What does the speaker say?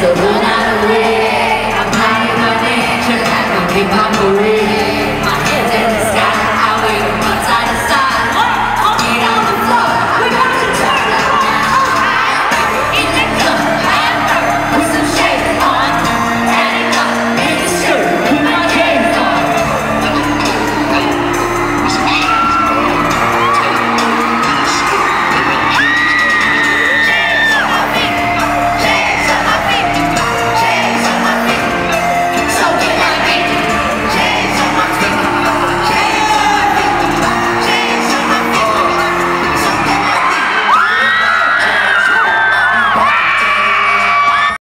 So run out of way, I'm hiding my nature, I don't keep my career.